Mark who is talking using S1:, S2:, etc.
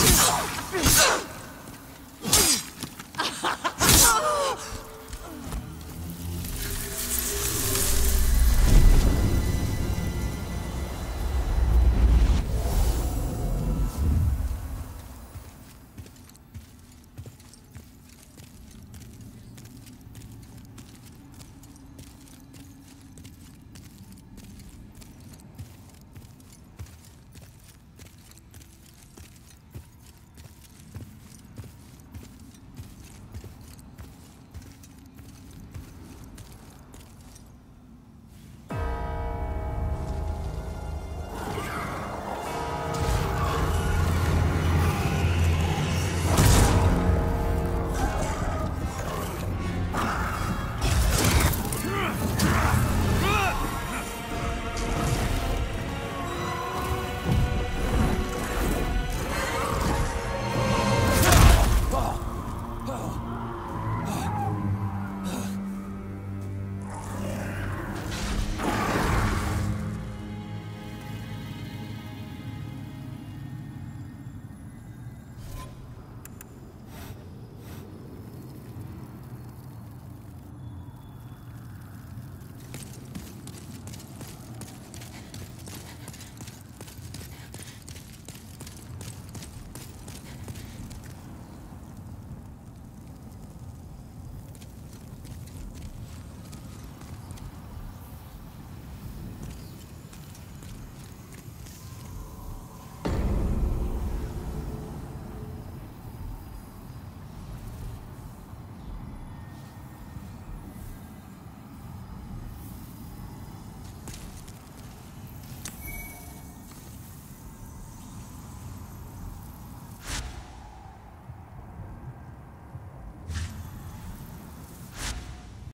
S1: Ugh.